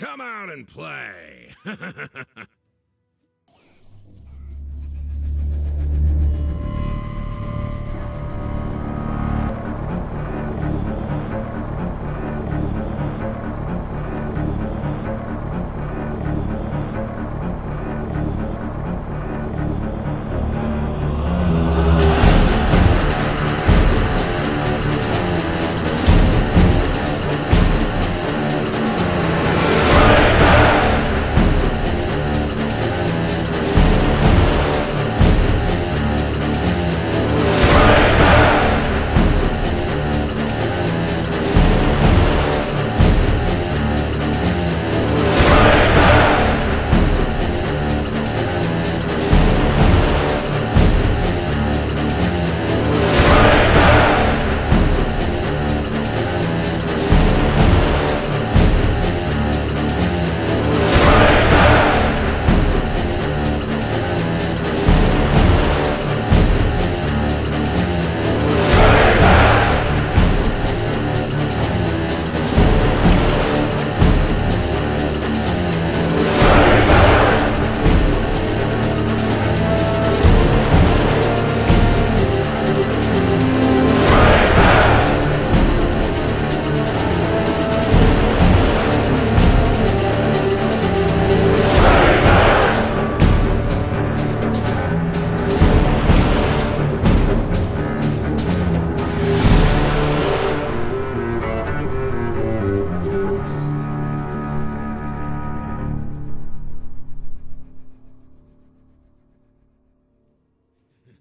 Come out and play.